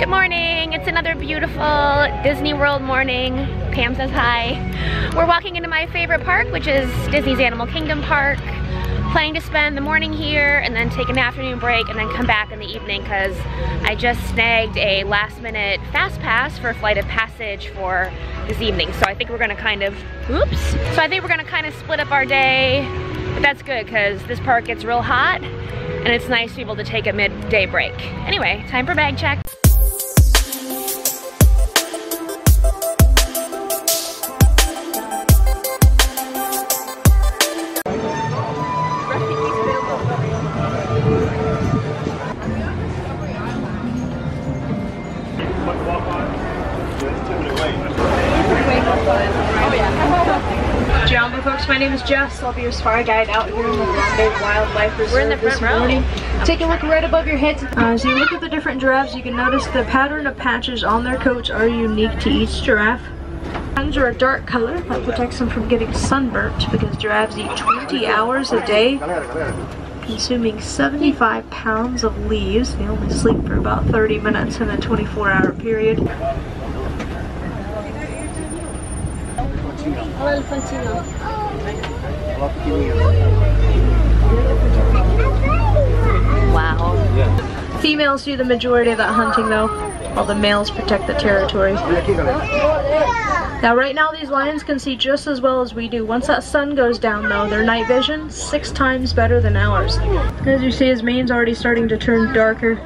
Good morning. It's another beautiful Disney World morning. Pam says hi. We're walking into my favorite park, which is Disney's Animal Kingdom Park. Planning to spend the morning here and then take an afternoon break and then come back in the evening because I just snagged a last minute fast pass for a Flight of Passage for this evening. So I think we're gonna kind of, oops. So I think we're gonna kind of split up our day, but that's good because this park gets real hot and it's nice to be able to take a midday break. Anyway, time for bag check. Jess. I'll be your safari guide out here in the Harambe Wildlife Reserve We're in the this front row. morning. Take a look right above your heads. Uh, as you look at the different giraffes, you can notice the pattern of patches on their coats are unique to each giraffe. Tongues are a dark color that protects them from getting sunburnt because giraffes eat 20 hours a day, consuming 75 pounds of leaves. They only sleep for about 30 minutes in a 24 hour period. Wow. Females do the majority of that hunting though, while the males protect the territory. Now right now these lions can see just as well as we do. Once that sun goes down though, their night vision six times better than ours. As you see his mane's already starting to turn darker.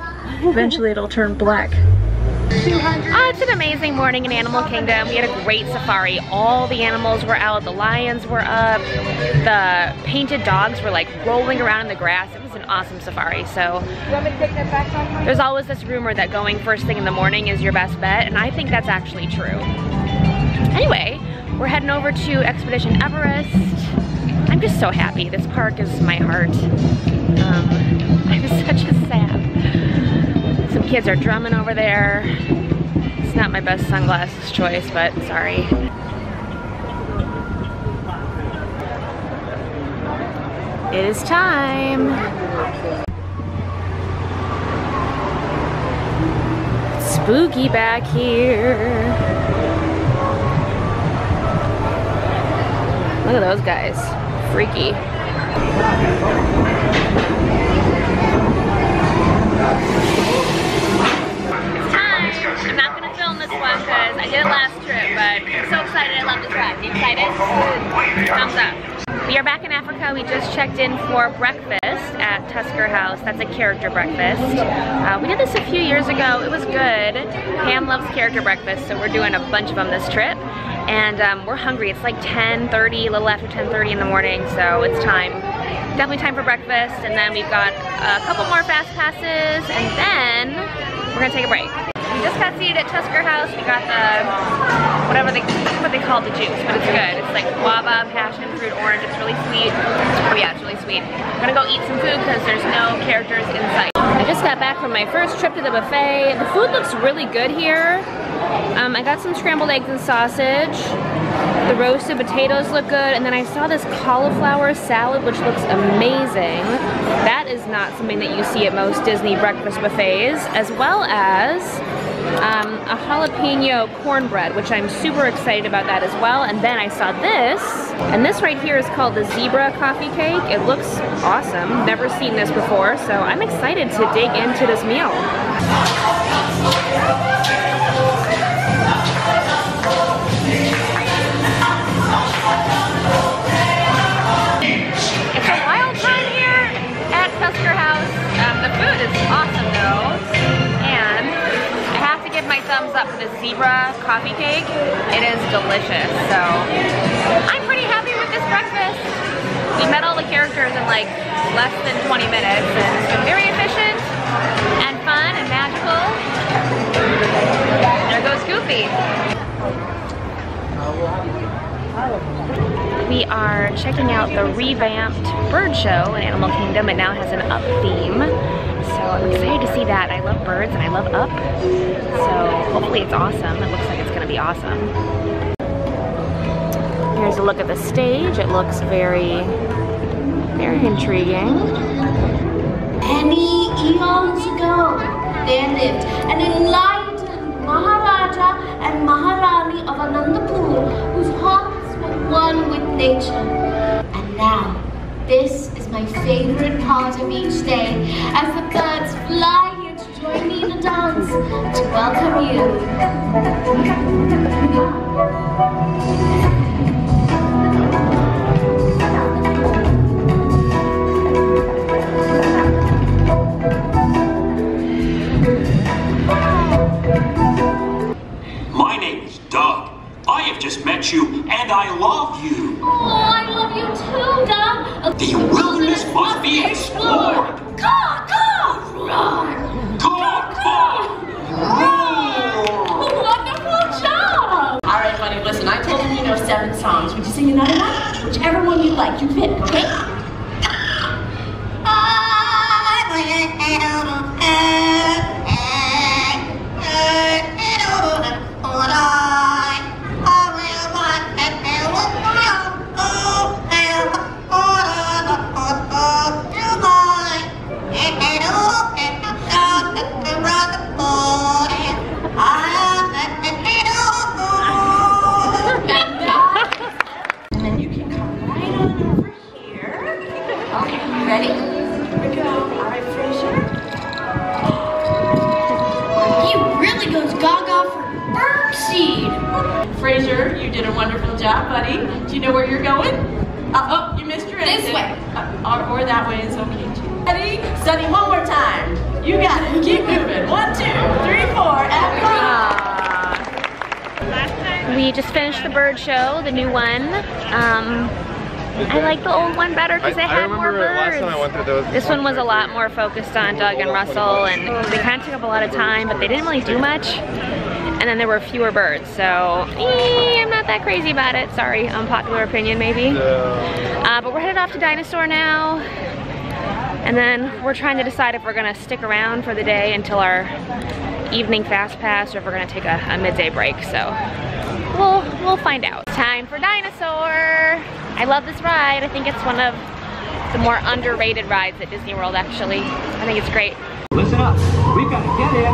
Eventually it'll turn black. An amazing morning in Animal Kingdom. We had a great safari. All the animals were out, the lions were up, the painted dogs were like rolling around in the grass. It was an awesome safari. So there's always this rumor that going first thing in the morning is your best bet, and I think that's actually true. Anyway, we're heading over to Expedition Everest. I'm just so happy. This park is my heart. Um, I'm such a sap. Some kids are drumming over there. Not my best sunglasses choice, but sorry. It is time. Spooky back here. Look at those guys. Freaky. For breakfast at Tusker House. That's a character breakfast. Uh, we did this a few years ago. It was good. Pam loves character breakfast, so we're doing a bunch of them this trip. And um, we're hungry. It's like 10:30, a little after 10:30 in the morning, so it's time. Definitely time for breakfast. And then we've got a couple more fast passes, and then we're gonna take a break. Just got seated at Tusker House. We got the, whatever they, what they call the juice, but it's good. It's like guava, passion fruit, orange. It's really sweet. Oh yeah, it's really sweet. I'm gonna go eat some food because there's no characters in sight. I just got back from my first trip to the buffet. The food looks really good here. Um, I got some scrambled eggs and sausage. The roasted potatoes look good, and then I saw this cauliflower salad, which looks amazing. That is not something that you see at most Disney breakfast buffets, as well as um, a jalapeno cornbread, which I'm super excited about that as well. And then I saw this, and this right here is called the zebra coffee cake. It looks awesome. Never seen this before, so I'm excited to dig into this meal. Up for the zebra coffee cake. It is delicious. So I'm pretty happy with this breakfast. We met all the characters in like less than 20 minutes and it's been very efficient and fun and magical. There goes Goofy we are checking out the revamped bird show in Animal Kingdom. It now has an up theme. So I'm excited to see that. I love birds and I love up. So hopefully it's awesome. It looks like it's gonna be awesome. Here's a look at the stage. It looks very, very intriguing. Many eons ago, there lived an enlightened Maharaja and Maharani of Anandapur whose heart nature. And now, this is my favorite part of each day as the birds fly here to join me in a dance to welcome you. Okay? Fraser, you did a wonderful job, buddy. Do you know where you're going? Uh, oh, you missed your exit. This way. Uh, or, or, that way is okay too. Ready? Sunny, one more time. You got it. Keep moving. One, two, three, four, and five. We just finished the bird show, the new one. Um, I like the old one better because it had more birds. this one was a lot more focused on Dug and Russell and they kind of took up a lot of time, but they didn't really do much and then there were fewer birds. So eh, I'm not that crazy about it. Sorry, unpopular opinion maybe. Uh, but we're headed off to Dinosaur now. And then we're trying to decide if we're gonna stick around for the day until our evening fast pass or if we're gonna take a, a midday break. So we'll, we'll find out. Time for Dinosaur. I love this ride. I think it's one of the more underrated rides at Disney World actually. I think it's great. Listen up. We've got to get in,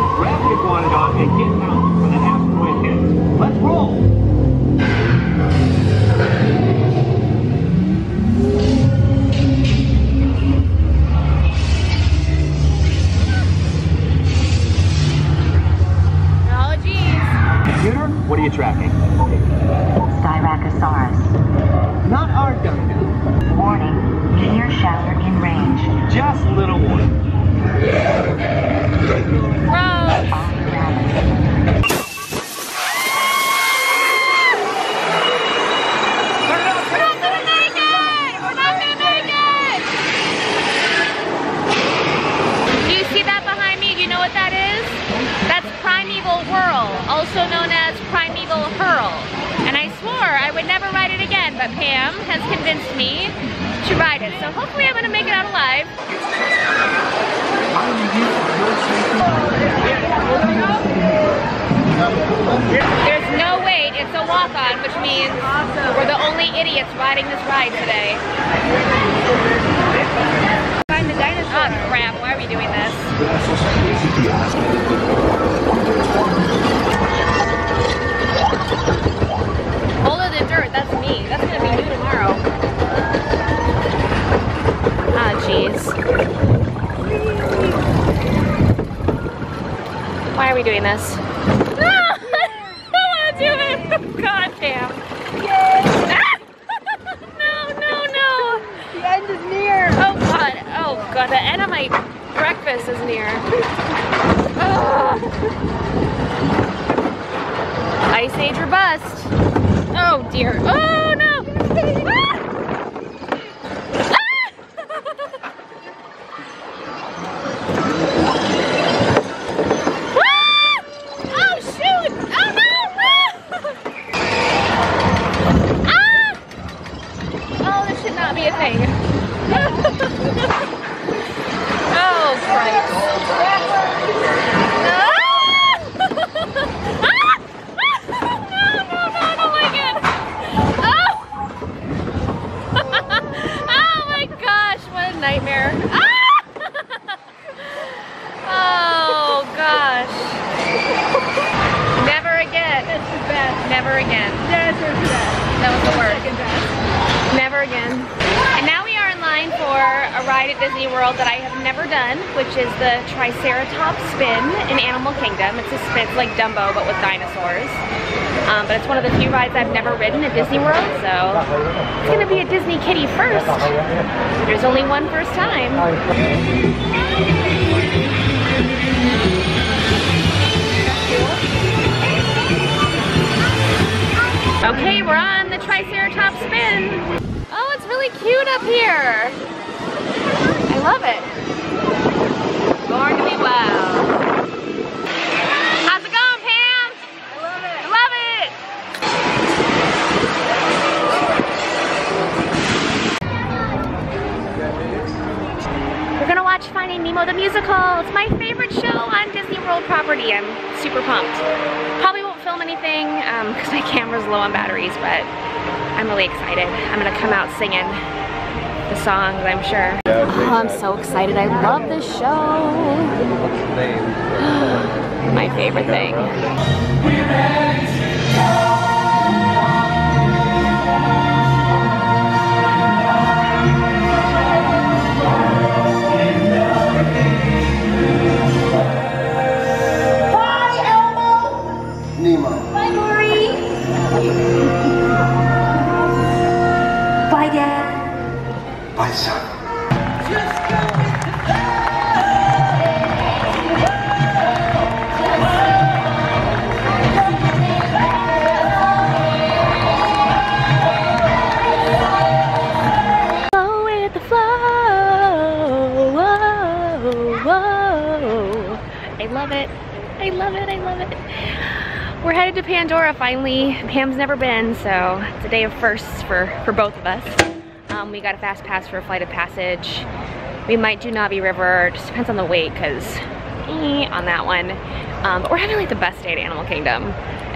walk-on, which means we're the only idiots riding this ride today. Find the dinosaur. Oh crap, why are we doing this? Older than dirt, that's me. That's gonna be new tomorrow. Ah, jeez. Why are we doing this? I don't want to do it. God damn. Yay. no, no, no. The end is near. Oh God. Oh God. The end of my breakfast is near. Ice Age or bust. Oh dear. Oh no. Ah! Never again. Desert's best. That was the worst. Never again. And now we are in line for a ride at Disney World that I have never done, which is the Triceratops spin in Animal Kingdom. It's a spin, it's like Dumbo, but with dinosaurs. Um, but it's one of the few rides I've never ridden at Disney World, so it's gonna be a Disney Kittee first. There's only one first time. Okay, we're on the Triceratops spin. Really cute up here. I love it. Born to be wild. How's it going, Pam? I love it. I love it. We're gonna watch Finding Nemo the musical. It's my favorite show on Disney World property. I'm super pumped. Probably won't film anything um, because my camera's low on batteries, but I'm really excited. I'm gonna come out singing the songs, I'm sure. Oh, I'm so excited. I love this show. my favorite thing. I love it. I love it. We're headed to Pandora finally. Pam's never been, so it's a day of firsts for, for both of us. Um, we got a fast pass for a flight of passage. We might do Na'vi River. It just depends on the wait, because on that one. Um, but we're having like the best day at Animal Kingdom.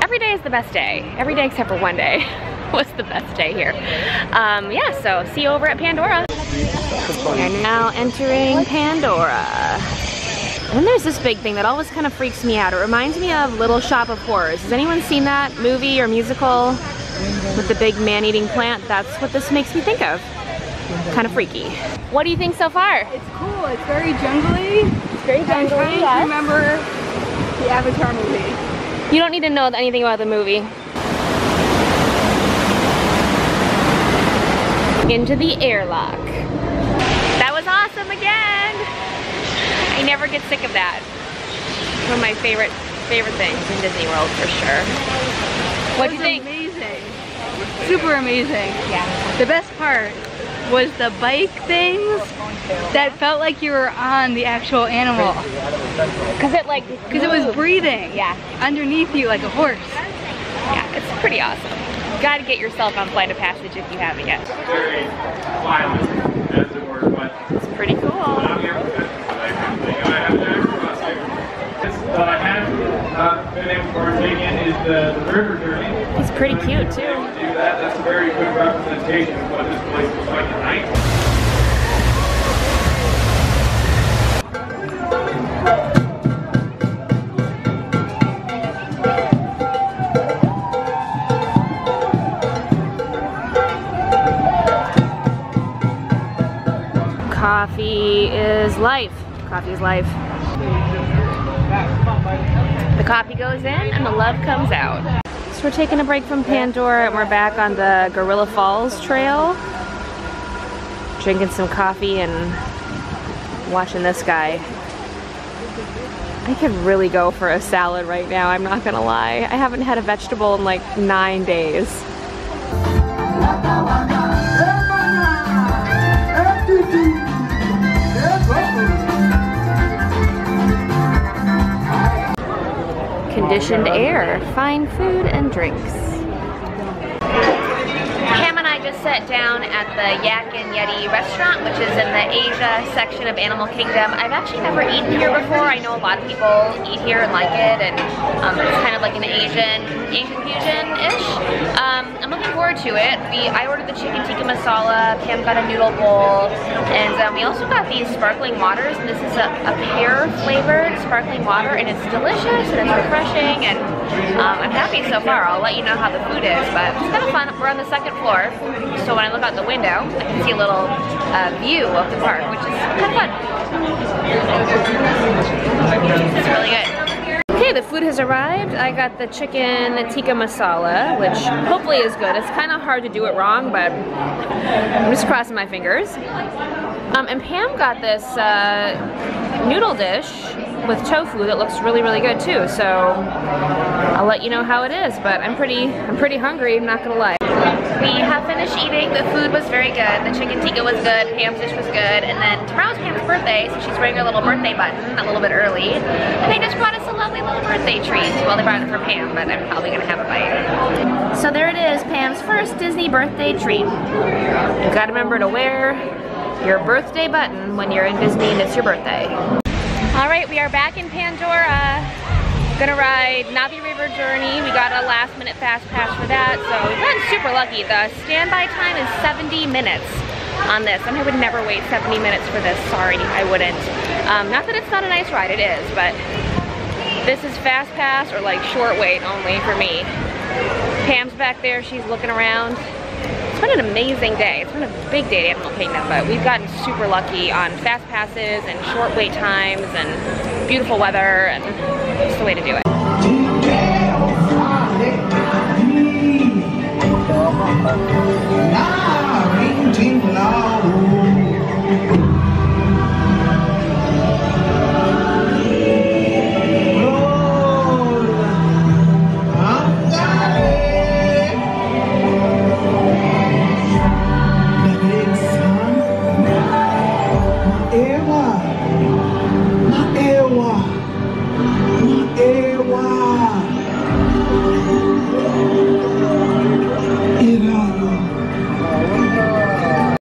Every day is the best day. Every day except for one day was the best day here. Um, yeah, so see you over at Pandora. We're now entering Pandora. And then there's this big thing that always kind of freaks me out. It reminds me of Little Shop of Horrors. Has anyone seen that movie or musical with the big man-eating plant? That's what this makes me think of. Kind of freaky. What do you think so far? It's cool. It's very jungly. It's very I'm trying remember the Avatar movie. You don't need to know anything about the movie. Into the airlock. That was awesome again. I never get sick of that. One of my favorite favorite things in Disney World for sure. What do you It was think? Amazing. Super amazing. Yeah. The best part was the bike things that felt like you were on the actual animal Cause it like because it was breathing Yeah. underneath you like a horse. Yeah, it's pretty awesome. You gotta get yourself on Flight of Passage if you haven't yet. Coffee is life. Coffee is life. The coffee goes in and the love comes out. So we're taking a break from Pandora and we're back on the Gorilla Falls Trail. Drinking some coffee and watching this guy. I could really go for a salad right now, I'm not gonna lie. I haven't had a vegetable in like nine days. Conditioned air, fine food and drinks. Pam and I just sat down at the Yak and Yeti restaurant, which is in the Asia section of Animal Kingdom. I've actually never eaten here before. I know a lot of people eat here and like it, and um, it's kind of like an Asian Asian fusion-ish. Um, I'm looking forward to it. We I ordered the chicken tikka masala. Pam got a noodle bowl, and um, we also got these sparkling waters. And this is a, a pear-flavored sparkling water, and it's delicious and it's refreshing. And um, I'm happy so far. I'll let you know how the food is, but it's kind of fun. We're on the second floor. So when I look out the window, I can see a little uh, view of the park, which is kind of fun. It's really good. Okay, the food has arrived. I got the chicken tikka masala, which hopefully is good. It's kind of hard to do it wrong, but I'm just crossing my fingers. Um, and Pam got this uh, noodle dish with tofu that looks really, really good too. So let you know how it is, but I'm pretty, I'm pretty hungry, I'm not gonna lie. We have finished eating. The food was very good. The chicken tikka was good. Pam's dish was good. And then tomorrow's Pam's birthday, so she's wearing her little birthday button a little bit early. And they just brought us a lovely little birthday treat. Well, they brought it for Pam, but I'm probably gonna have a bite. So there it is, Pam's first Disney birthday treat. You gotta remember to wear your birthday button when you're in Disney and it's your birthday. All right, we are back in Pandora. Gonna ride Na'vi River Journey. We got a last minute fast pass for that, so we've gotten super lucky. The standby time is 70 minutes on this, and I would never wait 70 minutes for this. Sorry, I wouldn't. Um, not that it's not a nice ride, it is, but this is fast pass or like short wait only for me. Pam's back there, she's looking around. Been an amazing day. It's been a big day at Animal Kingdom, but we've gotten super lucky on fast passes and short wait times and beautiful weather, and it's the way to do it. Now,